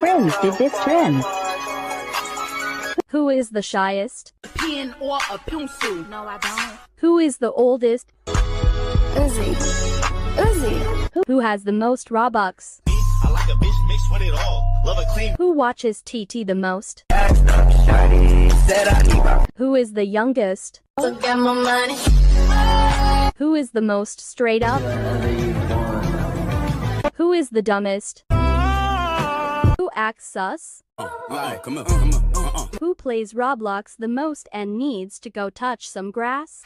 friends did this trend? Who is the shyest? pen or a pencil. No, I don't. Who is the oldest? Uzi. Uzi. Who has the most Robux? I like a bitch mixed with it all. Love a clean Who watches TT the most? Shawty said I need my Who is the youngest? Look at my money. Who is the most straight up? Who is the dumbest? Who acts sus? Like, come on, come on, uh, uh. Who plays Roblox the most and needs to go touch some grass?